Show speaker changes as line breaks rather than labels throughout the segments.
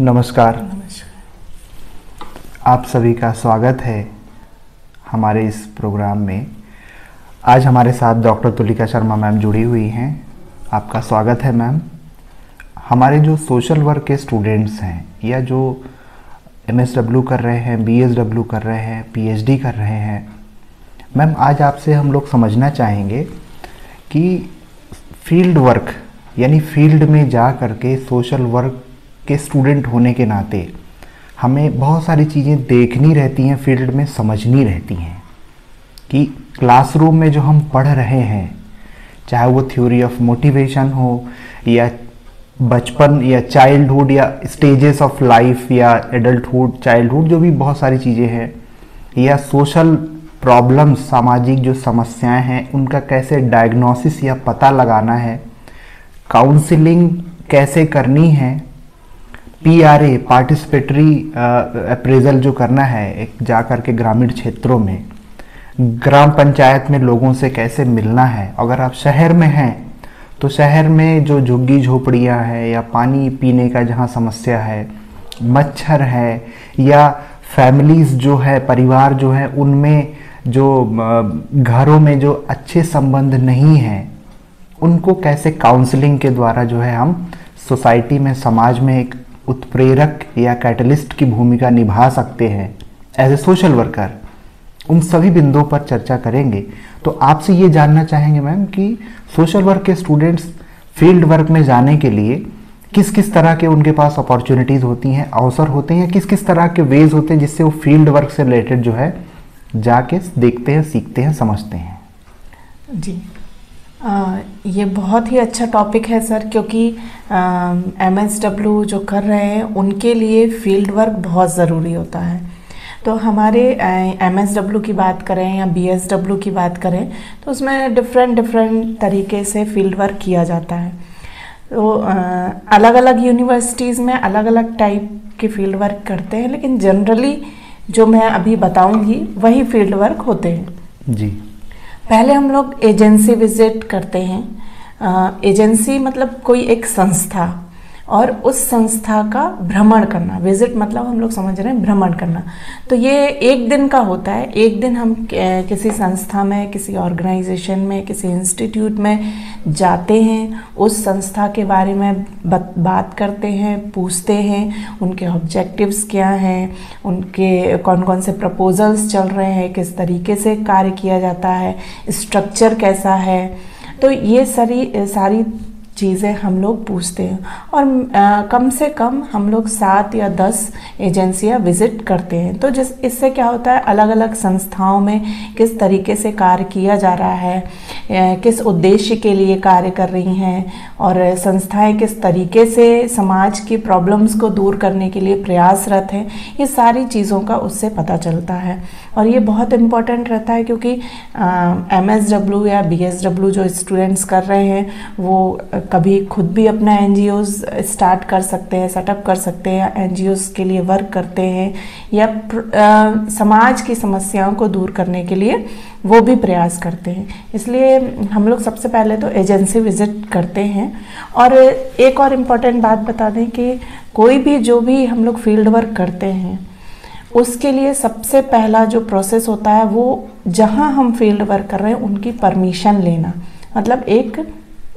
नमस्कार। आप सभी का स्वागत है हमारे इस प्रोग्राम में। आज हमारे साथ डॉक्टर तुलिका शर्मा मैम जुड़ी हुई हैं। आपका स्वागत है मैम। हमारे जो सोशल वर्क के स्टूडेंट्स हैं या जो एम कर रहे हैं बी कर रहे हैं पी कर रहे हैं मैम आज आपसे हम लोग समझना चाहेंगे कि फ़ील्ड वर्क यानी फ़ील्ड में जा कर के सोशल वर्क के स्टूडेंट होने के नाते हमें बहुत सारी चीज़ें देखनी रहती हैं, फ़ील्ड में समझनी रहती हैं कि क्लासरूम में जो हम पढ़ रहे हैं, चाहे वो थ्योरी ऑफ़ मोटिवेशन हो या बचपन या चाइल्डहुड या स्टेजेस ऑफ़ लाइफ या एडल्टहुड चाइल्डहुड जो भी बहुत सारी चीज़ें हैं, या सोशल प्रॉब्लम्स सामाजिक जो समस्याएँ हैं, उनका कैसे डायग्नोसिस या पता लगाना है काउंसलिंग कैसे करनी है P R A participatory appraisal जो करना है, एक जा कर के ग्रामीण क्षेत्रों में, ग्राम पंचायत में लोगों से कैसे मिलना है? अगर आप शहर में हैं तो शहर में जो झुग्गी झोपड़ियाँ हैं, या पानी पीने का जहाँ समस्या है, मच्छर है, या फैमिलीज़ जो है, परिवार जो है, उनमें जो घरों में जो अच्छे संबंध नहीं हैं, उनको कैसे काउंसलिंग के द्वारा जो है हम सोसाइटी में, समाज में एक उत्प्रेरक या कैटलिस्ट की भूमिका निभा सकते हैं। एज ए सोशल वर्कर उन सभी बिंदुओं पर चर्चा करेंगे। तो आपसे ये जानना चाहेंगे मैम कि सोशल वर्क के स्टूडेंट्स फ़ील्ड वर्क में जाने के लिए किस किस तरह के उनके पास अपॉर्चुनिटीज़ होती हैं, अवसर होते हैं किस किस तरह के वेज होते हैं जिससे वो फ़ील्ड वर्क से रिलेटेड जो है, जाके देखते हैं, सीखते हैं, समझते हैं।
जी। ये बहुत ही अच्छा टॉपिक है सर क्योंकि एम एस डब्ल्यू जो कर रहे हैं, उनके लिए फ़ील्ड वर्क बहुत ज़रूरी होता है। तो हमारे एम एस डब्ल्यू की बात करें या बी एस डब्ल्यू की बात करें तो उसमें डिफरेंट डिफरेंट तरीके से फ़ील्ड वर्क किया जाता है। तो अलग अलग यूनिवर्सिटीज़ में अलग अलग टाइप के फ़ील्ड वर्क करते हैं, लेकिन जनरली जो मैं अभी बताऊँगी, वही फ़ील्ड वर्क होते हैं।
जी।
पहले हम लोग एजेंसी विज़िट करते हैं। एजेंसी मतलब कोई एक संस्था। और उस संस्था का भ्रमण करना। विज़िट मतलब हम लोग समझ रहे हैं भ्रमण करना। तो ये एक दिन का होता है। एक दिन हम किसी संस्था में, किसी ऑर्गेनाइजेशन में, किसी इंस्टीट्यूट में जाते हैं। उस संस्था के बारे में बात करते हैं, पूछते हैं, उनके ऑब्जेक्टिव्स क्या हैं, उनके कौन कौन से प्रपोजल्स चल रहे हैं, किस तरीके से कार्य किया जाता है स्ट्रक्चर कैसा है। तो ये सारी सारी चीज़ें हम लोग पूछते हैं। और आ, कम से कम हम लोग सात या दस एजेंसियाँ विज़िट करते हैं। तो जिस इससे क्या होता है अलग अलग संस्थाओं में किस तरीके से कार्य किया जा रहा है किस उद्देश्य के लिए कार्य कर रही हैं और संस्थाएँ किस तरीके से समाज की प्रॉब्लम्स को दूर करने के लिए प्रयासरत हैं ये सारी चीज़ों का उससे पता चलता है। और ये बहुत इंपॉर्टेंट रहता है क्योंकि एम एस डब्ल्यू या बी एस डब्ल्यू जो स्टूडेंट्स कर रहे हैं वो कभी खुद भी अपना एन स्टार्ट कर सकते हैं सेटअप कर सकते हैं एन के लिए वर्क करते हैं या आ, समाज की समस्याओं को दूर करने के लिए वो भी प्रयास करते हैं। इसलिए हम लोग सबसे पहले तो एजेंसी विज़िट करते हैं। और एक और इंपॉर्टेंट बात बता दें कि कोई भी जो भी हम लोग फ़ील्ड वर्क करते हैं उसके लिए सबसे पहला जो प्रोसेस होता है वो जहाँ हम फ़ील्ड वर्क कर रहे हैं उनकी परमिशन लेना। मतलब एक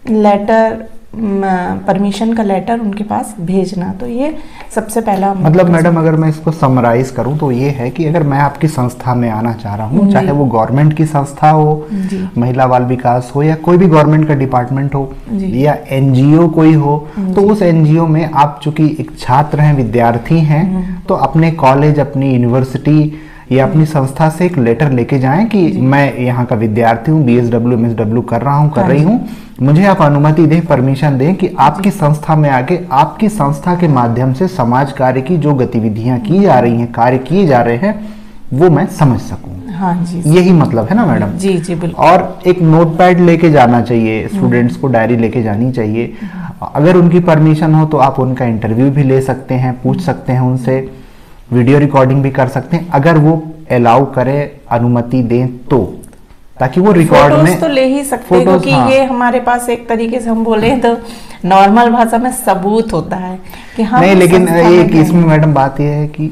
लेटर परमिशन का लेटर उनके पास भेजना। तो ये सबसे पहला
मतलब मैडम अगर मैं इसको समराइज करूँ तो ये है कि अगर मैं आपकी संस्था में आना चाह रहा हूँ चाहे वो गवर्नमेंट की संस्था हो महिला बाल विकास हो या कोई भी गवर्नमेंट का डिपार्टमेंट हो या एनजीओ कोई हो तो उस एनजीओ में आप चूँकि एक छात्र हैं विद्यार्थी हैं हम्म। तो अपने कॉलेज अपनी यूनिवर्सिटी या अपनी संस्था से एक लेटर लेके जाएँ कि मैं यहाँ का विद्यार्थी हूँ B S W M S W कर रहा हूँ कर हाँ रही हूँ। मुझे आप अनुमति दें परमिशन दें कि आपकी संस्था में आके आपकी संस्था के माध्यम से समाज कार्य की जो गतिविधियाँ की जा रही हैं कार्य किए जा रहे हैं वो मैं समझ सकूँ।
हाँ जी।
यही मतलब है ना मैडम?
जी जी बिल्कुल।
और एक नोट पैड लेके जाना चाहिए स्टूडेंट्स हम्म। को डायरी लेके जानी चाहिए। अगर उनकी परमिशन हो तो आप उनका इंटरव्यू भी ले सकते हैं पूछ सकते हैं उनसे। वीडियो रिकॉर्डिंग भी कर सकते हैं। अगर वो अलाउ करे अनुमति दें तो। ताकि वो रिकॉर्ड में
तो ले ही सकते हैं क्योंकि
हाँ।
ये हमारे पास एक तरीके से हम बोले तो नॉर्मल भाषा में सबूत होता है कि हम
नहीं लेकिन एक इसमें मैडम बात यह है कि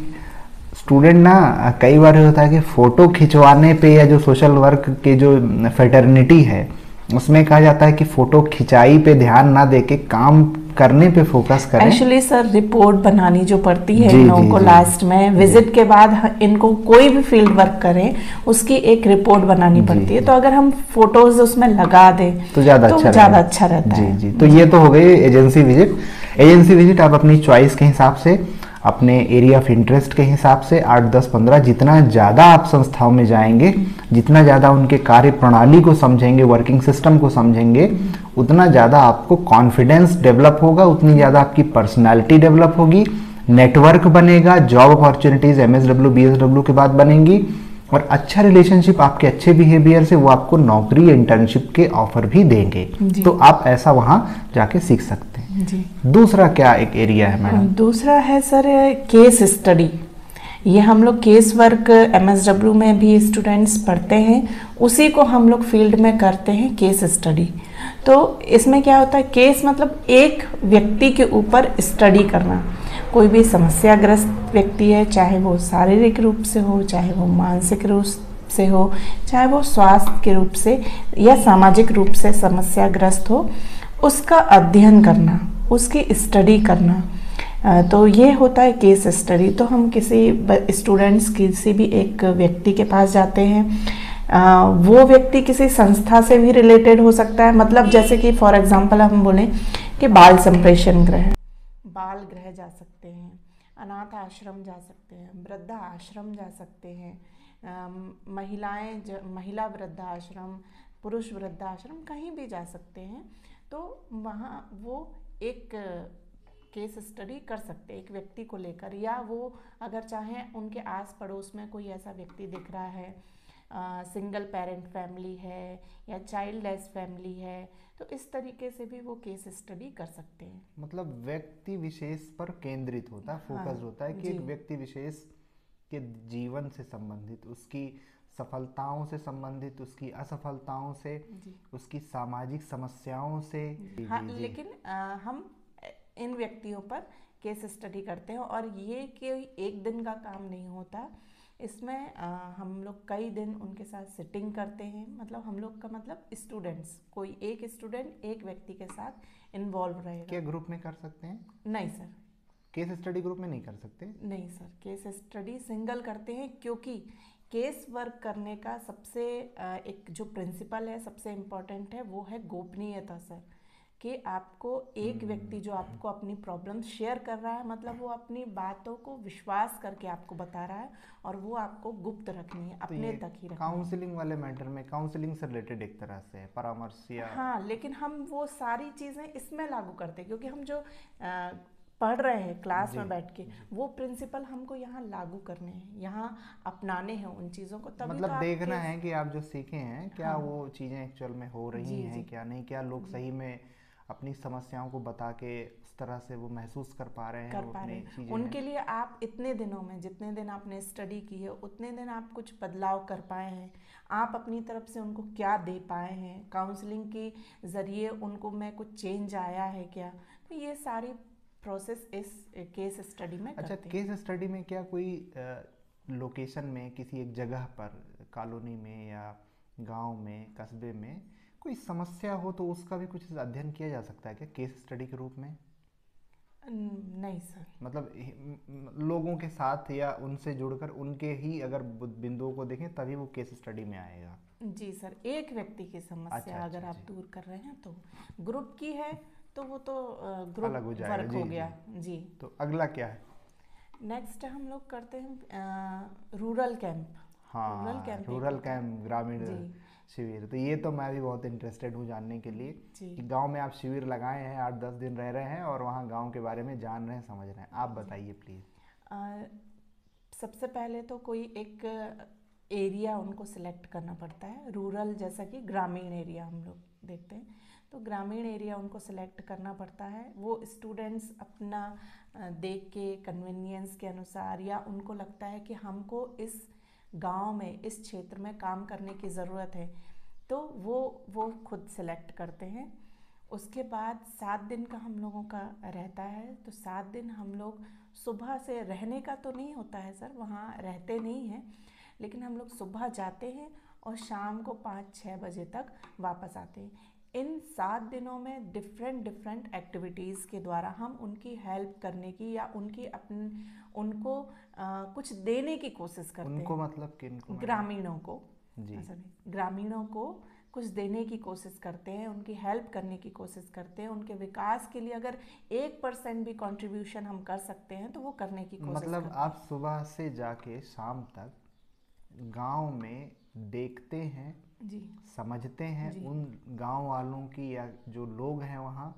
स्टूडेंट ना कई बार होता है कि फ़ोटो खिंचवाने पे या जो सोशल वर्क के जो फेटर्निटी है उसमें कहा जाता है कि फ़ोटो खिंचाई पे ध्यान ना दे के काम करने पे फोकस करें।
एक्चुअली सर रिपोर्ट बनानी जो पड़ती है इन लोगों को लास्ट में विज़िट के बाद इनको कोई भी फ़ील्ड वर्क करें उसकी एक रिपोर्ट बनानी पड़ती है। तो अगर हम फ़ोटोज़ उसमें लगा दें
तो ज़्यादा तो अच्छा
ज़्यादा अच्छा रहता है।
जी। जी तो ये तो हो गई एजेंसी विज़िट एजेंसी विज़िट आप अपनी चॉइस के हिसाब से अपने एरिया ऑफ़ इंटरेस्ट के हिसाब से आठ, दस, पंद्रह जितना ज़्यादा आप संस्थाओं में जाएँगे, जितना ज़्यादा उनके कार्य प्रणाली को समझेंगे वर्किंग सिस्टम को समझेंगे, उतना ज़्यादा आपको कॉन्फिडेंस डेवलप होगा, उतनी ज़्यादा आपकी पर्सनैलिटी डेवलप होगी नेटवर्क बनेगा job opportunities M S W B S W के बाद बनेंगी और अच्छा रिलेशनशिप आपके अच्छे बिहेवियर से वो आपको नौकरी इंटर्नशिप के ऑफ़र भी देंगे। तो आप ऐसा वहाँ जाके सीख सकते हैं।
जी।
दूसरा क्या एक एरिया है मैडम?
दूसरा है सर केस स्टडी ये हम लोग केस वर्क एमएसडब्ल्यू में भी स्टूडेंट्स पढ़ते हैं। उसी को हम लोग फ़ील्ड में करते हैं केस स्टडी तो इसमें क्या होता है केस मतलब एक व्यक्ति के ऊपर स्टडी करना। कोई भी समस्याग्रस्त व्यक्ति है चाहे वो शारीरिक रूप से हो चाहे वो मानसिक रूप से हो चाहे वो स्वास्थ्य के रूप से या सामाजिक रूप से समस्याग्रस्त हो उसका अध्ययन करना उसकी स्टडी करना। तो ये होता है केस स्टडी। तो हम किसी स्टूडेंट्स किसी भी एक व्यक्ति के पास जाते हैं। अ, वो व्यक्ति किसी संस्था से भी रिलेटेड हो सकता है। मतलब जैसे कि फॉर एग्जांपल हम बोलें कि बाल संप्रेषण ग्रह। बाल ग्रह जा सकते अनाथ आश्रम जा सकते हैं वृद्धा आश्रम जा सकते हैं महिलाएँ ज, महिला वृद्धा आश्रम पुरुष वृद्धा आश्रम कहीं भी जा सकते हैं तो वहाँ वो एक केस स्टडी कर सकते एक व्यक्ति को लेकर या वो अगर चाहें उनके आस पड़ोस में कोई ऐसा व्यक्ति दिख रहा है सिंगल पेरेंट फैमिली है या चाइल्ड लेस फैमिली है तो इस तरीके से भी वो केस स्टडी कर सकते हैं।
मतलब व्यक्ति विशेष पर केंद्रित होता है फोकस हाँ, होता है कि एक व्यक्ति विशेष के जीवन से संबंधित उसकी सफलताओं से संबंधित उसकी असफलताओं से उसकी सामाजिक समस्याओं से। जी,
हाँ
जी।
लेकिन अ, हम इन व्यक्तियों पर केस स्टडी करते हैं और ये कोई एक दिन का काम नहीं होता इसमें अ, हम लोग कई दिन उनके साथ सिटिंग करते हैं। मतलब हम लोग का मतलब स्टूडेंट्स कोई एक स्टूडेंट एक व्यक्ति के साथ इन्वॉल्व रहेगा।
क्या ग्रुप में कर सकते हैं?
नहीं सर
केस स्टडी ग्रुप में नहीं कर सकते?
नहीं सर केस स्टडी सिंगल करते हैं क्योंकि केस वर्क करने का सबसे एक जो प्रिंसिपल है सबसे इंपॉर्टेंट है वो है गोपनीयता सर कि आपको एक व्यक्ति जो आपको अपनी प्रॉब्लम शेयर कर रहा है मतलब वो अपनी बातों को विश्वास करके आपको बता रहा है और वो आपको गुप्त रखनी है
तो
अपने
ये
तक ही रखनी है
काउंसलिंग वाले मैटर में काउंसलिंग से रिलेटेड एक तरह से परामर्श या
हाँ लेकिन हम वो सारी चीज़ें इसमें लागू करते हैं क्योंकि हम जो अ, पढ़ रहे हैं क्लास में बैठ के वो प्रिंसिपल हमको यहाँ लागू करने हैं यहाँ अपनाने हैं उन चीज़ों को तभी
मतलब
तो
देखना है कि आप जो सीखे हैं क्या
हाँ।
वो चीज़ें एक्चुअल में हो रही
जी,
हैं
जी।
क्या नहीं क्या लोग सही में अपनी समस्याओं को बता के उस तरह से वो महसूस कर पा रहे हैं
कर पा रहे हैं। उनके लिए आप इतने दिनों में जितने दिन आपने स्टडी की है उतने दिन आप कुछ बदलाव कर पाए हैं। आप अपनी तरफ़ से उनको क्या दे पाए हैं? काउंसलिंग के ज़रिए उनको में कुछ चेंज आया है क्या? तो ये सारी प्रोसेस इस केस स्टडी में
अच्छा केस स्टडी में क्या कोई लोकेशन में किसी एक जगह पर कॉलोनी में या गाँव में कस्बे में कोई समस्या हो तो उसका भी कुछ अध्ययन किया जा सकता है क्या केस स्टडी के रूप में?
नहीं सर।
मतलब लोगों के साथ या उनसे जुड़कर उनके ही अगर बिंदुओं को देखें तभी वो केस स्टडी में आएगा।
जी सर एक व्यक्ति की समस्या
अच्छा,
अगर
अच्छा,
आप दूर कर रहे हैं तो ग्रुप की है तो वो तो ग्रुप
अलग हो जाएगा,
वर्क
जी,
हो
जी।
गया। जी
तो अगला क्या है?
नेक्स्ट हम लोग करते हैं रूरल कैंप
हाँ
रूरल कैंप
रूरल कैंप ग्रामीण
जी।
शिविर। तो ये तो मैं भी बहुत इंटरेस्टेड हूँ जानने के लिए। कि गाँव में आप शिविर लगाए हैं आठ दस दिन रह रहे हैं और वहाँ गाँव के बारे में जान रहे हैं समझ रहे हैं। आप बताइए प्लीज़
सबसे पहले तो कोई एक एरिया उनको सिलेक्ट करना पड़ता है। रूरल जैसा कि ग्रामीण एरिया हम लोग देखते हैं। तो ग्रामीण एरिया उनको सिलेक्ट करना पड़ता है। वो स्टूडेंट्स अपना देख के कन्वीनियंस के अनुसार या उनको लगता है कि हमको इस गाँव में, इस क्षेत्र में काम करने की ज़रूरत है तो वो वो खुद सेलेक्ट करते हैं। उसके बाद सात दिन का हम लोगों का रहता है तो सात दिन हम लोग सुबह से रहने का तो नहीं होता है सर, वहाँ रहते नहीं हैं, लेकिन हम लोग सुबह जाते हैं और शाम को पाँच छः बजे तक वापस आते हैं। इन सात दिनों में डिफरेंट डिफरेंट एक्टिविटीज़ के द्वारा हम उनकी हेल्प करने की या उनकी अपन उनको आ, कुछ देने की कोशिश करते
उनको
हैं
मतलब किनको
ग्रामीणों को।
जी।
ग्रामीणों को कुछ देने की कोशिश करते हैं उनकी हेल्प करने की कोशिश करते हैं। उनके विकास के लिए अगर एक परसेंट भी कंट्रीब्यूशन हम कर सकते हैं तो वो करने की कोशिश
मतलब
करते
आप सुबह से जाके शाम तक गाँव में देखते हैं
जी।
समझते हैं
जी।
उन गाँव वालों की या जो लोग हैं वहाँ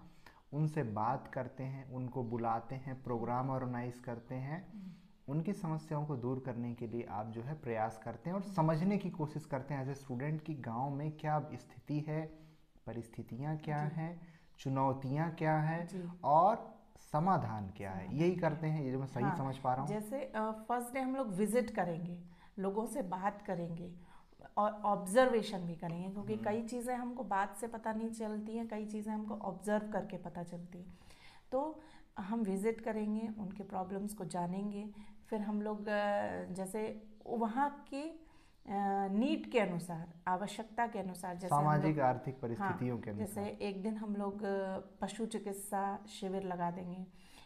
उनसे बात करते हैं उनको बुलाते हैं प्रोग्राम ऑर्गेनाइज करते हैं। उनकी समस्याओं को दूर करने के लिए आप जो है प्रयास करते हैं और समझने की कोशिश करते हैं। एज ए स्टूडेंट कि गाँव में क्या स्थिति है परिस्थितियाँ क्या हैं चुनौतियाँ क्या है। और समाधान क्या है? यही करते हैं। ये जो मैं सही
हाँ,
समझ पा रहा हूँ।
जैसे फ़र्स्ट डे हम लोग विज़िट करेंगे लोगों से बात करेंगे और ऑब्जर्वेशन भी करेंगे क्योंकि कई चीज़ें हमको बात से पता नहीं चलती हैं कई चीज़ें हमको ऑब्ज़र्व करके पता चलती हैं। तो हम विज़िट करेंगे उनके प्रॉब्लम्स को जानेंगे फिर हम लोग जैसे वहाँ के नीड के अनुसार आवश्यकता के अनुसार जैसे
सामाजिक आर्थिक परिस्थितियों हाँ, के अनुसार।
जैसे एक दिन हम लोग पशु चिकित्सा शिविर लगा देंगे।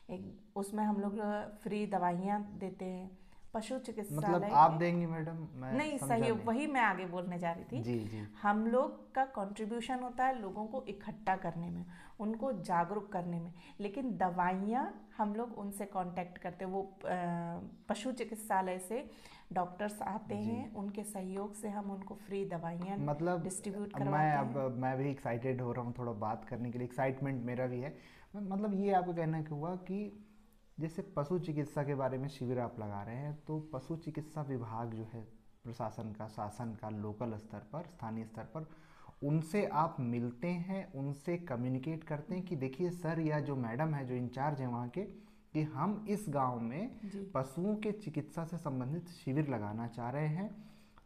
एक उसमें हम लोग फ्री दवाइयाँ देते हैं। पशु चिकित्सालय
मतलब आप देंगे मैडम मैं
नहीं सही
नहीं।
वही मैं आगे बोलने जा रही थी।
जी जी।
हम लोग का कंट्रीब्यूशन होता है लोगों को इकट्ठा करने में उनको जागरूक करने में। लेकिन दवाइयाँ हम लोग उनसे कांटेक्ट करते हैं। वो पशु चिकित्सालय से डॉक्टर्स आते हैं उनके सहयोग से हम उनको फ्री दवाइयाँ
मतलब
डिस्ट्रीब्यूट
मैं अब मैं भी एक्साइटेड हो रहा हूँ थोड़ा बात करने के लिए। एक्साइटमेंट मेरा भी है। मतलब ये आपका कहना हुआ कि जैसे पशु चिकित्सा के बारे में शिविर आप लगा रहे हैं तो पशु चिकित्सा विभाग जो है प्रशासन का शासन का लोकल स्तर पर स्थानीय स्तर पर उनसे आप मिलते हैं उनसे कम्युनिकेट करते हैं कि देखिए सर या जो मैडम है जो इंचार्ज है वहाँ के कि हम इस गाँव में पशुओं के चिकित्सा से संबंधित शिविर लगाना चाह रहे हैं।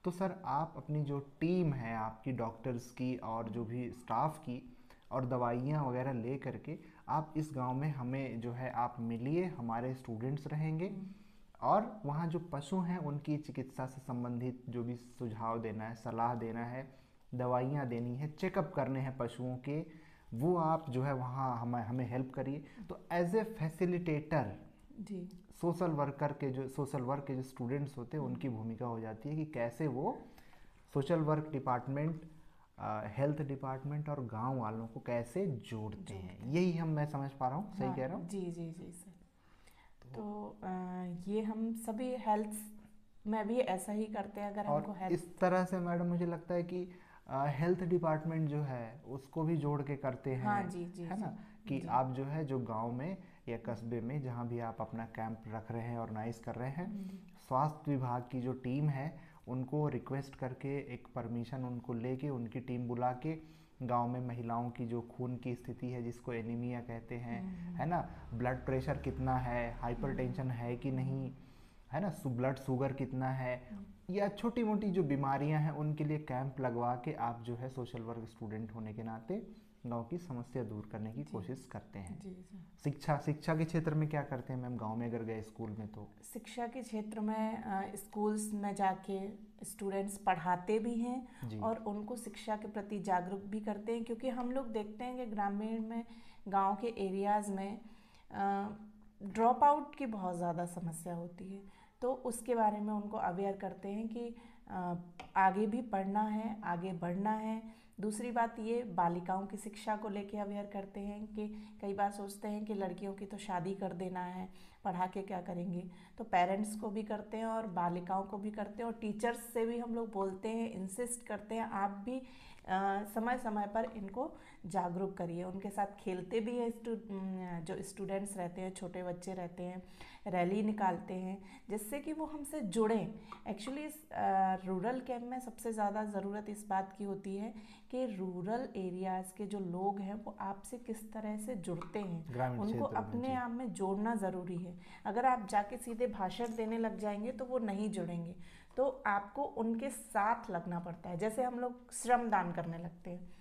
तो सर आप अपनी जो टीम है आपकी डॉक्टर्स की और जो भी स्टाफ की और दवाइयाँ वगैरह ले करके आप इस गाँव में हमें जो है आप मिलिए हमारे स्टूडेंट्स रहेंगे और वहाँ जो पशु हैं उनकी चिकित्सा से संबंधित जो भी सुझाव देना है सलाह देना है दवाइयाँ देनी है चेकअप करने हैं पशुओं के वो आप जो है वहाँ हमें हमें हेल्प करिए। तो एज ए फैसिलिटेटर
जी।
सोशल वर्कर के जो सोशल वर्क के जो स्टूडेंट्स होते हैं उनकी भूमिका हो जाती है कि कैसे वो social work department health department और गाँव वालों को कैसे जोड़ते हैं? यही हम मैं समझ पा रहा हूँ। सही
हाँ,
कह रहा हूँ?
जी जी जी सर। तो अ, ये हम सभी हेल्थ में भी ऐसा ही करते हैं अगर हमको हेल्थ
इस तरह से मैडम मुझे लगता है कि हेल्थ डिपार्टमेंट जो है उसको भी जोड़ के करते हैं।
हाँ, जी, जी,
है ना?
जी,
कि
जी।
आप जो है जो गाँव में या कस्बे में जहाँ भी आप अपना कैंप रख रहे हैं ऑर्गेनाइज कर रहे हैं स्वास्थ्य विभाग की जो टीम है उनको रिक्वेस्ट करके एक परमिशन उनको लेके उनकी टीम बुला के गाँव में महिलाओं की जो खून की स्थिति है जिसको एनीमिया कहते हैं है ना? ब्लड प्रेशर कितना है हाइपरटेंशन है कि नहीं है ना? सु ब्लड शुगर कितना है या छोटी मोटी जो बीमारियाँ हैं उनके लिए कैंप लगवा के आप जो है सोशल वर्क स्टूडेंट होने के नाते गाँव की समस्या दूर करने की कोशिश करते हैं। शिक्षा शिक्षा के क्षेत्र में क्या करते हैं मैम? गाँव में अगर गए स्कूल में तो?
शिक्षा के क्षेत्र में स्कूल्स में जाके स्टूडेंट्स पढ़ाते भी हैं और उनको शिक्षा के प्रति जागरूक भी करते हैं क्योंकि हम लोग देखते हैं कि ग्रामीण में गाँव के एरियाज़ में ड्रॉप आउट की बहुत ज़्यादा समस्या होती है। तो उसके बारे में उनको अवेयर करते हैं कि आगे भी पढ़ना है आगे बढ़ना है। दूसरी बात ये, बालिकाओं की शिक्षा को लेके अवेयर करते हैं कि कई बार सोचते हैं कि लड़कियों की तो शादी कर देना है, पढ़ा के क्या करेंगे? तो पेरेंट्स को भी करते हैं और बालिकाओं को भी करते हैं और टीचर्स से भी हम लोग बोलते हैं इंसिस्ट करते हैं, आप भी समय समय पर इनको जागरूक करिए। उनके साथ खेलते भी हैं स्टू- जो स्टूडेंट्स रहते हैं छोटे बच्चे रहते हैं रैली निकालते हैं जिससे कि वो हमसे जुड़ें। एक्चुअली इस रूरल कैंप में सबसे ज़्यादा ज़रूरत इस बात की होती है कि रूरल एरियाज़ के जो लोग हैं वो आपसे किस तरह से जुड़ते हैं। उनको अपने आप में जोड़ना ज़रूरी है। अगर आप जाके सीधे भाषण देने लग जाएँगे तो वो नहीं जुड़ेंगे। तो आपको उनके साथ लगना पड़ता है। जैसे हम लोग श्रम दान करने लगते हैं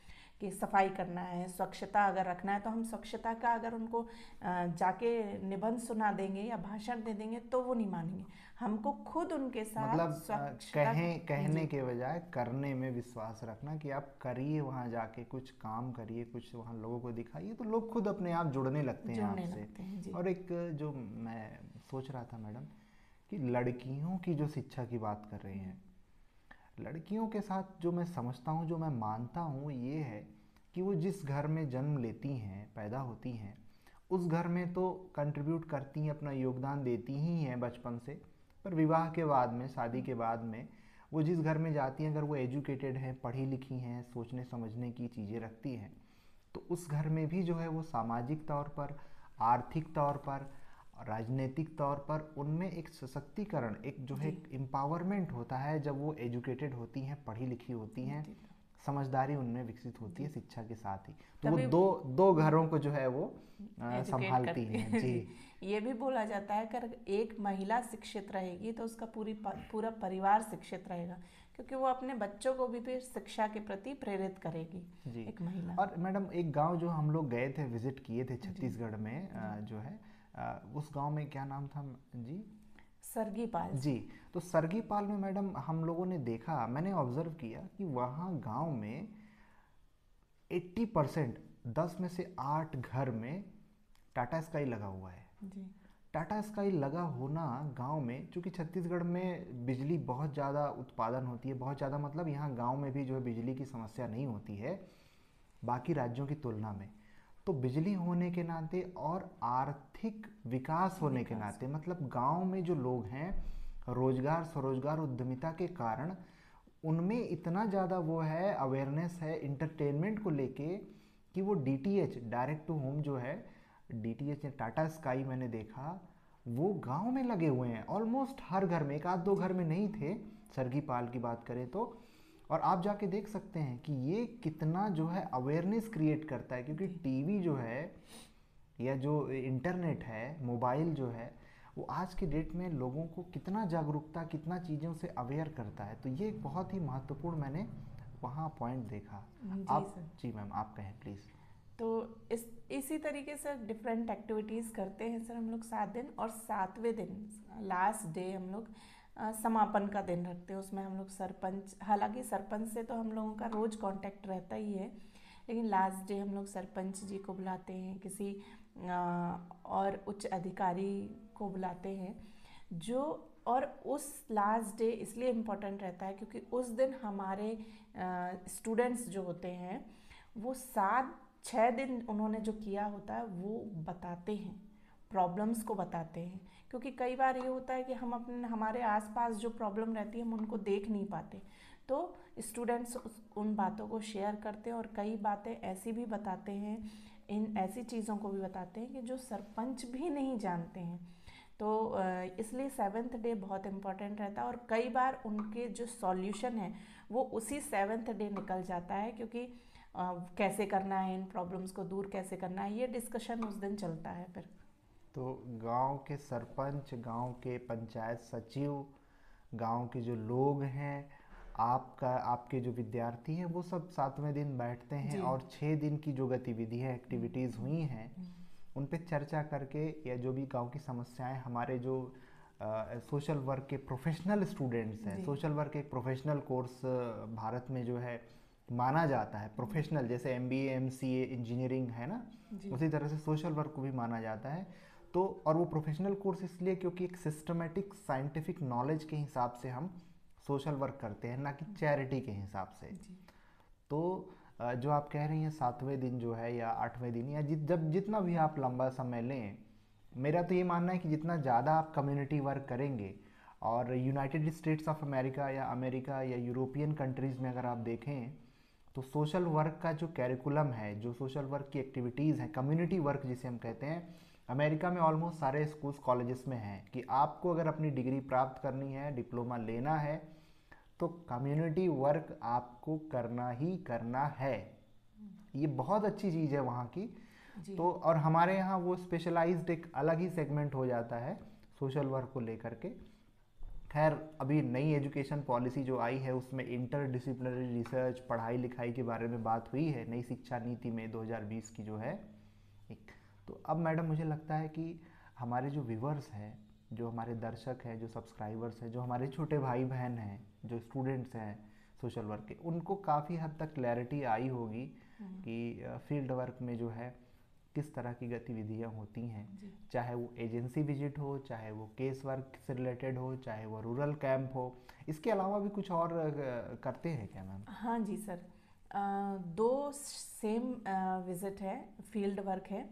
कि सफ़ाई करना है स्वच्छता अगर रखना है तो हम स्वच्छता का अगर उनको जाके निबंध सुना देंगे या भाषण दे देंगे तो वो नहीं मानेंगे। हमको खुद उनके साथ
मतलब कहें कहने के बजाय करने में विश्वास रखना कि आप करिए वहाँ जाके कुछ काम करिए कुछ वहाँ लोगों को दिखाइए तो लोग खुद अपने आप जुड़ने लगते हैं आपसे। और एक जो मैं सोच रहा था मैडम कि लड़कियों की जो शिक्षा की बात कर रहे हैं, लड़कियों के साथ जो मैं समझता हूँ, जो मैं मानता हूँ, ये है कि वो जिस घर में जन्म लेती हैं, पैदा होती हैं, उस घर में तो कंट्रीब्यूट करती हैं, अपना योगदान देती ही हैं बचपन से, पर विवाह के बाद में, शादी के बाद में, वो जिस घर में जाती हैं, अगर वो एजुकेटेड हैं, पढ़ी लिखी हैं, सोचने समझने की चीज़ें रखती हैं तो उस घर में भी जो है वो सामाजिक तौर पर, आर्थिक तौर पर राजनीतिक तौर पर उनमें एक सशक्तिकरण एक जो है एम्पावरमेंट होता है जब वो एजुकेटेड होती हैं पढ़ी लिखी होती हैं समझदारी उनमें विकसित होती है शिक्षा के साथ ही। तो वो दो दो घरों को जो है वो संभालती हैं जी।
ये भी बोला जाता है अगर एक महिला शिक्षित रहेगी तो उसका पूरी पूरा परिवार शिक्षित रहेगा क्योंकि वो अपने बच्चों को भी फिर शिक्षा के प्रति प्रेरित करेगी जी। एक महिला।
और मैडम एक गाँव जो हम लोग गए थे विज़िट किए थे छत्तीसगढ़ में जो है उस गाँव में क्या नाम था जी?
सरगी पाल
जी तो सरगी पाल में मैडम हम लोगों ने देखा मैंने ऑब्ज़र्व किया कि वहाँ गाँव में 80 परसेंट दस में से आठ घर में टाटा स्काई लगा हुआ है। जी। टाटा स्काई लगा होना गाँव में चूँकि छत्तीसगढ़ में बिजली बहुत ज़्यादा उत्पादन होती है बहुत ज़्यादा मतलब यहाँ गाँव में भी जो है बिजली की समस्या नहीं होती है बाकी राज्यों की तुलना में। तो बिजली होने के नाते और आर्थिक विकास होने के नाते मतलब गाँव में जो लोग हैं रोज़गार स्वरोजगार उद्यमिता के कारण उनमें इतना ज़्यादा वो है अवेयरनेस है इंटरटेनमेंट को लेके कि वो डीटीएच डायरेक्ट टू होम जो है D T H Tata Sky मैंने देखा वो गाँव में लगे हुए हैं। ऑलमोस्ट हर घर में एक आध दो घर में नहीं थे सरगी पाल की बात करें तो और आप जाके देख सकते हैं कि ये कितना जो है अवेयरनेस क्रिएट करता है क्योंकि टीवी जो है या जो इंटरनेट है मोबाइल जो है वो आज के डेट में लोगों को कितना जागरूकता कितना चीज़ों से अवेयर करता है। तो ये एक बहुत ही महत्वपूर्ण मैंने वहाँ पॉइंट देखा। जी आप जी मैम आप कहें प्लीज़
तो इस इसी तरीके से डिफरेंट एक्टिविटीज़ करते हैं सर हम लोग सात दिन और सातवें दिन लास्ट डे हम लोग समापन का दिन रखते हैं। उसमें हम लोग सरपंच, हालाँकि सरपंच से तो हम लोगों का रोज़ कांटेक्ट रहता ही है, लेकिन लास्ट डे हम लोग सरपंच जी को बुलाते हैं, किसी और उच्च अधिकारी को बुलाते हैं, जो, और उस लास्ट डे इसलिए इम्पोर्टेंट रहता है क्योंकि उस दिन हमारे स्टूडेंट्स जो होते हैं, वो सात छः दिन उन्होंने जो किया होता है, वो बताते हैं। प्रॉब्लम्स को बताते हैं। क्योंकि कई बार ये होता है कि हम अपने, हमारे आसपास जो प्रॉब्लम रहती है, हम उनको देख नहीं पाते। तो स्टूडेंट्स उन बातों को शेयर करते हैं और कई बातें ऐसी भी बताते हैं, इन ऐसी चीज़ों को भी बताते हैं कि जो सरपंच भी नहीं जानते हैं। तो इसलिए सेवन्थ डे बहुत इंपॉर्टेंट रहता है और कई बार उनके जो सॉल्यूशन है, वो उसी सेवन्थ डे निकल जाता है क्योंकि कैसे करना है इन प्रॉब्लम्स को, दूर कैसे करना है, ये डिस्कशन उस दिन चलता है फिर।
तो गाँव के सरपंच गाँव के पंचायत सचिव गाँव के जो लोग हैं आपका आपके जो विद्यार्थी हैं वो सब सातवें दिन बैठते हैं और छः दिन की जो गतिविधि है एक्टिविटीज़ हुई हैं हम्म। उन पर चर्चा करके या जो भी गाँव की समस्याएँ हमारे जो सोशल वर्क के प्रोफेशनल स्टूडेंट्स हैं सोशल वर्क एक प्रोफेशनल कोर्स भारत में जो है माना जाता है प्रोफेशनल जैसे M B M C A engineering है ना? उसी तरह से सोशल वर्क को भी माना जाता है। तो और वो प्रोफेशनल कोर्स इसलिए क्योंकि एक सिस्टमेटिक साइंटिफिक नॉलेज के हिसाब से हम सोशल वर्क करते हैं ना कि चैरिटी के हिसाब से। तो जो आप कह रही हैं सातवें दिन जो है या आठवें दिन या जित जब जितना भी आप लंबा समय लें मेरा तो ये मानना है कि जितना ज़्यादा आप कम्युनिटी वर्क करेंगे और यूनाइटेड स्टेट्स ऑफ़ अमेरिका या अमेरिका या यूरोपियन कंट्रीज़ में अगर आप देखें तो सोशल वर्क का जो कैरिकुलम है जो सोशल वर्क की एक्टिविटीज़ हैं कम्युनिटी वर्क जिसे हम कहते हैं अमेरिका में ऑलमोस्ट सारे स्कूल्स कॉलेजेस में हैं कि आपको अगर अपनी डिग्री प्राप्त करनी है डिप्लोमा लेना है तो कम्युनिटी वर्क आपको करना ही करना है। ये बहुत अच्छी चीज़ है वहाँ की। तो और हमारे यहाँ वो स्पेशलाइज्ड एक अलग ही सेगमेंट हो जाता है सोशल वर्क को लेकर के। खैर अभी नई एजुकेशन पॉलिसी जो आई है उसमें इंटर डिसिप्लिनरी रिसर्च पढ़ाई लिखाई के बारे में बात हुई है नई शिक्षा नीति में 2020 की जो है। तो अब मैडम मुझे लगता है कि हमारे जो व्यूवर्स हैं जो हमारे दर्शक हैं जो सब्सक्राइबर्स हैं जो हमारे छोटे भाई बहन हैं जो स्टूडेंट्स हैं सोशल वर्क के उनको काफ़ी हद तक क्लैरिटी आई होगी कि फ़ील्ड वर्क में जो है किस तरह की गतिविधियाँ होती हैं। चाहे वो एजेंसी विज़िट हो चाहे वो केस वर्क से रिलेटेड हो चाहे वो रूरल कैंप हो इसके अलावा भी कुछ और करते हैं क्या मैम?
हाँ जी सर। आ, दो सेम विज़िट है फ़ील्ड वर्क है।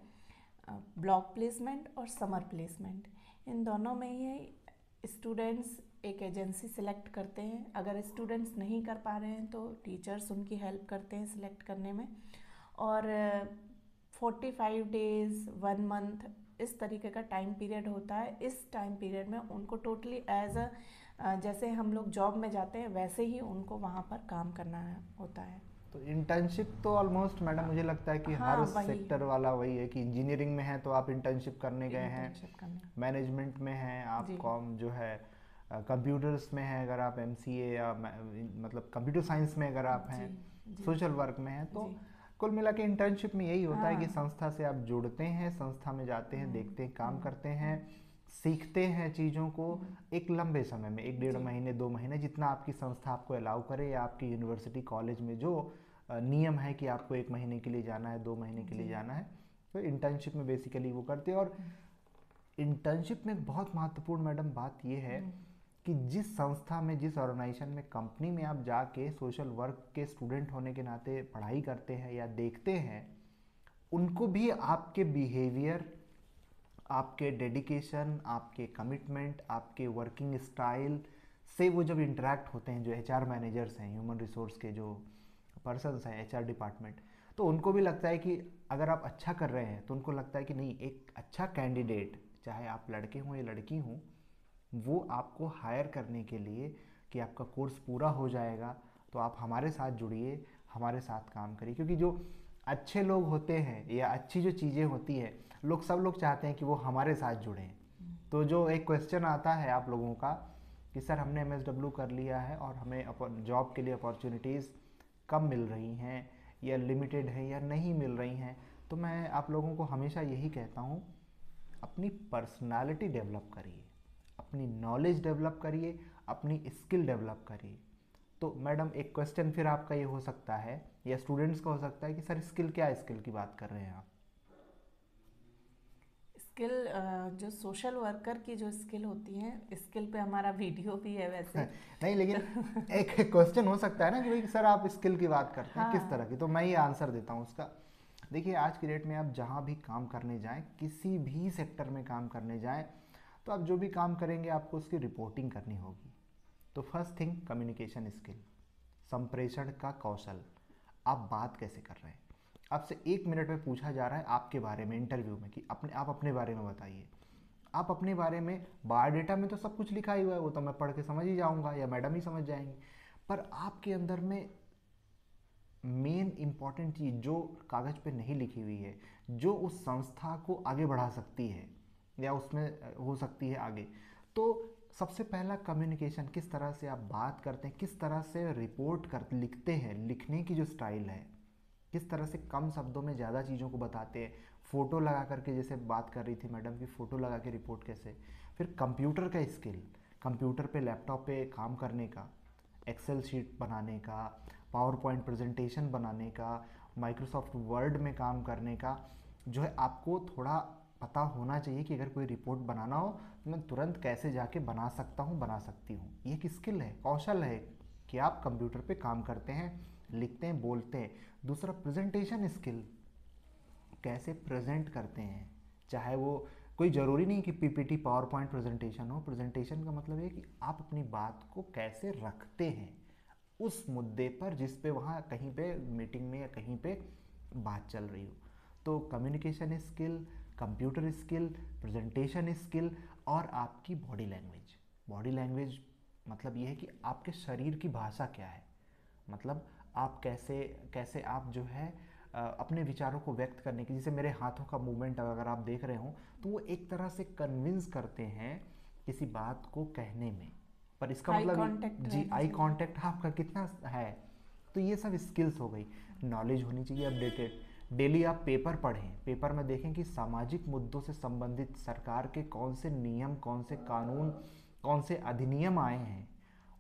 ब्लॉक प्लेसमेंट और समर प्लेसमेंट इन दोनों में ही स्टूडेंट्स एक एजेंसी सिलेक्ट करते हैं। अगर स्टूडेंट्स नहीं कर पा रहे हैं तो टीचर्स उनकी हेल्प करते हैं सिलेक्ट करने में। और forty five days one month इस तरीके का टाइम पीरियड होता है। इस टाइम पीरियड में उनको टोटली एज अ, जैसे हम लोग जॉब में जाते हैं, वैसे ही उनको वहाँ पर काम करना होता है।
तो इंटर्नशिप तो ऑलमोस्ट मैडम मुझे लगता है कि हाँ, हर सेक्टर वाला वही है कि इंजीनियरिंग में है तो आप इंटर्नशिप करने गए हैं मैनेजमेंट में हैं आप कॉम जो है कंप्यूटर्स में है अगर आप एमसीए या मतलब कंप्यूटर साइंस में अगर आप हैं सोशल वर्क में हैं तो कुल मिला के इंटर्नशिप में यही होता हाँ। है कि हाँ। संस्था से आप जुड़ते हैं संस्था में जाते हैं हाँ। देखते हैं काम करते हैं सीखते हैं चीज़ों को एक लंबे समय में एक डेढ़ महीने दो महीने जितना आपकी संस्था आपको अलाउ करे या आपकी यूनिवर्सिटी कॉलेज में जो नियम है कि आपको एक महीने के लिए जाना है दो महीने के लिए जाना है तो इंटर्नशिप में बेसिकली वो करते हैं। और इंटर्नशिप में बहुत महत्वपूर्ण मैडम बात ये है हम्म। कि जिस संस्था में जिस ऑर्गेनाइजेशन में कंपनी में आप जाके सोशल वर्क के स्टूडेंट होने के नाते पढ़ाई करते हैं या देखते हैं उनको भी आपके बिहेवियर आपके डेडिकेशन आपके कमिटमेंट आपके वर्किंग स्टाइल से वो जब इंटरेक्ट होते हैं, जो एचआर मैनेजर्स हैं ह्यूमन रिसोर्स के जो पर्सनस हैं एचआर डिपार्टमेंट तो उनको भी लगता है कि अगर आप अच्छा कर रहे हैं तो उनको लगता है कि नहीं, एक अच्छा कैंडिडेट चाहे आप लड़के हों या लड़की हों, वो आपको हायर करने के लिए कि आपका कोर्स पूरा हो जाएगा तो आप हमारे साथ जुड़िए, हमारे साथ काम करिए। क्योंकि जो अच्छे लोग होते हैं या अच्छी जो चीज़ें होती है, लोग सब लोग चाहते हैं कि वो हमारे साथ जुड़ें। तो जो एक क्वेश्चन आता है आप लोगों का कि सर हमने एमएसडब्ल्यू कर लिया है और हमें जॉब के लिए अपॉर्चुनिटीज़ कम मिल रही हैं या लिमिटेड हैं या नहीं मिल रही हैं तो मैं आप लोगों को हमेशा यही कहता हूँ, अपनी पर्सनालिटी डेवलप करिए, अपनी नॉलेज डेवलप करिए, अपनी स्किल डेवलप करिए। तो मैडम एक क्वेश्चन फिर आपका ये हो सकता है या स्टूडेंट्स का हो सकता है कि सर स्किल क्या स्किल की बात कर रहे हैं आप।
स्किल जो सोशल वर्कर की जो स्किल होती है स्किल पे हमारा वीडियो भी है वैसे।
नहीं लेकिन एक क्वेश्चन हो सकता है ना कि सर आप स्किल की बात करते हैं हाँ। किस तरह की? तो मैं ये आंसर देता हूँ उसका। देखिए आज की डेट में आप जहाँ भी काम करने जाएँ किसी भी सेक्टर में काम करने जाएँ तो आप जो भी काम करेंगे आपको उसकी रिपोर्टिंग करनी होगी। तो फ़र्स्ट थिंग कम्युनिकेशन स्किल संप्रेषण का कौशल। आप बात कैसे कर रहे हैं? आपसे एक मिनट में पूछा जा रहा है आपके बारे में इंटरव्यू में, कि अपने, आप अपने बारे में बताइए। आप अपने बारे में बायोडेटा में तो सब कुछ लिखा ही हुआ है, वो तो मैं पढ़ के समझ ही जाऊँगा, या मैडम ही समझ जाएँगे। पर आपके अंदर में मेन इंपॉर्टेंट चीज़ जो कागज़ पे नहीं लिखी हुई है, जो उस संस्था को आगे बढ़ा सकती है, या उसमें, हो सकती है आगे तो सबसे पहला कम्युनिकेशन किस तरह से आप बात करते हैं, किस तरह से रिपोर्ट कर, लिखते हैं, लिखने की जो स्टाइल है, किस तरह से कम शब्दों में ज़्यादा चीज़ों को बताते हैं फ़ोटो लगा करके जैसे बात कर रही थी मैडम की फ़ोटो लगा के रिपोर्ट कैसे, फिर कंप्यूटर का स्किल कंप्यूटर पे लैपटॉप पे काम करने का एक्सेल शीट बनाने का पावर पॉइंट प्रेजेंटेशन बनाने का माइक्रोसॉफ्ट वर्ड में काम करने का, जो है आपको थोड़ा पता होना चाहिए कि अगर कोई रिपोर्ट बनाना हो तो मैं तुरंत कैसे जाके बना सकता हूँ, बना सकती हूँ। ये एक स्किल है, कौशल है कि आप कंप्यूटर पे काम करते हैं, लिखते हैं, बोलते हैं। दूसरा, प्रेजेंटेशन स्किल। कैसे प्रेजेंट करते हैं? चाहे वो कोई ज़रूरी नहीं कि पीपीटी पावर पॉइंट प्रेजेंटेशन हो, प्रेजेंटेशन का मतलब है कि आप अपनी बात को कैसे रखते हैं। उस मुद्दे पर जिस पे वहाँ कहीं पे मीटिंग में या कहीं पे बात चल रही हो। तो communication skill computer skill presentation skill और आपकी बॉडी लैंग्वेज बॉडी लैंग्वेज मतलब ये है कि आपके शरीर की भाषा क्या है? मतलब आप कैसे कैसे आप जो है अपने विचारों को व्यक्त करने की जैसे मेरे हाथों का मूवमेंट अगर आप देख रहे हो तो वो एक तरह से कन्विंस करते हैं किसी बात को कहने में। पर इसका मतलब जी आई। कांटेक्ट आपका कितना है? तो ये सब स्किल्स हो गई। नॉलेज होनी चाहिए अपडेटेड डेली आप पेपर पढ़ें, पेपर में देखें कि सामाजिक मुद्दों से संबंधित सरकार के कौन से नियम, कौन से कानून, कौन से अधिनियम आए हैं,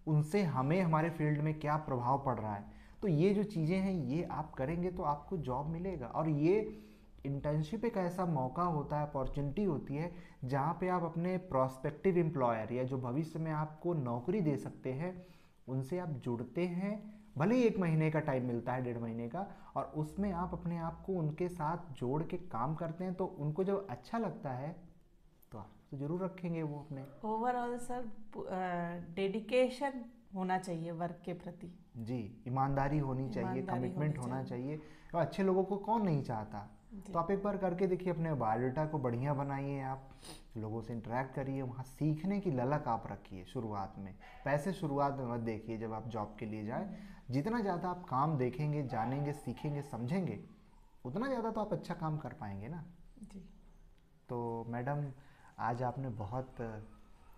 उनसे हमें, हमारे फ़ील्ड में क्या प्रभाव पड़ रहा है। तो ये जो चीज़ें हैं, ये आप करेंगे तो आपको जॉब मिलेगा। और ये इंटर्नशिप एक ऐसा मौका होता है अपॉर्चुनिटी होती है, जहाँ पे आप अपने प्रोस्पेक्टिव एम्प्लॉयर या जो भविष्य में आपको नौकरी दे सकते हैं, उनसे आप जुड़ते हैं भले ही एक महीने का टाइम मिलता है डेढ़ महीने का और उसमें आप अपने आप को उनके साथ जोड़ के काम करते हैं तो उनको जब अच्छा लगता है तो आप तो ज़रूर रखेंगे वो अपने।
ओवरऑल सर डेडिकेशन होना चाहिए वर्क के प्रति।
जी ईमानदारी होनी चाहिए कमिटमेंट
होना
चाहिए। और अच्छे लोगों को कौन नहीं चाहता? तो आप एक बार करके देखिए अपने बायोडाटा को बढ़िया बनाइए आप लोगों से इंटरेक्ट करिए वहाँ सीखने की ललक आप रखिए शुरुआत में। पैसे शुरुआत में मत देखिए जब आप जॉब के लिए जाए। जितना ज़्यादा आप काम देखेंगे जानेंगे सीखेंगे समझेंगे उतना ज़्यादा तो आप अच्छा काम कर पाएँगे ना।
जी।
तो मैडम आज आपने बहुत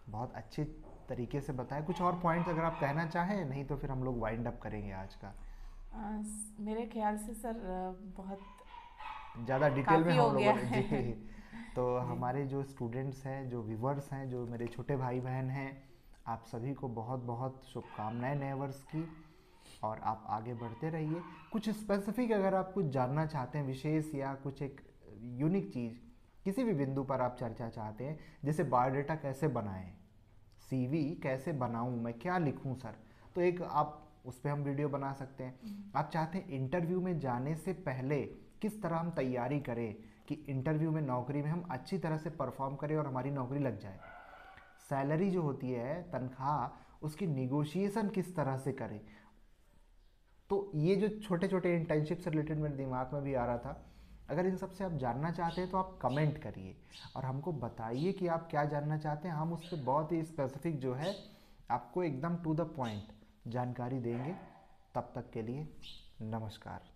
बहुत अच्छे तरीके से बताया। कुछ और पॉइंट्स अगर आप कहना चाहें नहीं तो फिर हम लोग वाइंड अप करेंगे आज का।
आ, मेरे ख्याल से सर बहुत
ज़्यादा डिटेल में हम
हो गया
लोगों
है।
तो हमारे जो स्टूडेंट्स हैं जो व्यूवर्स हैं जो मेरे छोटे भाई बहन हैं आप सभी को बहुत बहुत शुभकामनाएँ नए वर्ष की। और आप आगे बढ़ते रहिए। कुछ स्पेसिफिक अगर आप कुछ जानना चाहते हैं विशेष या कुछ एक यूनिक चीज़ किसी भी बिंदु पर आप चर्चा चाहते हैं जैसे बायोडाटा कैसे बनाएँ सीवी कैसे बनाऊँ मैं क्या लिखूं सर? तो एक आप उस पर हम वीडियो बना सकते हैं। आप चाहते हैं इंटरव्यू में जाने से पहले किस तरह हम तैयारी करें कि इंटरव्यू में नौकरी में हम अच्छी तरह से परफॉर्म करें और हमारी नौकरी लग जाए? सैलरी जो होती है तनख्वाह उसकी निगोशिएसन किस तरह से करें? तो ये जो छोटे छोटे इंटर्नशिप से रिलेटेड मेरे दिमाग में भी आ रहा था, अगर इन सबसे आप जानना चाहते हैं तो आप कमेंट करिए और हमको बताइए कि आप क्या जानना चाहते हैं। हम उस पर बहुत ही स्पेसिफिक जो है, आपको एकदम टू द पॉइंट जानकारी देंगे। तब तक के लिए नमस्कार।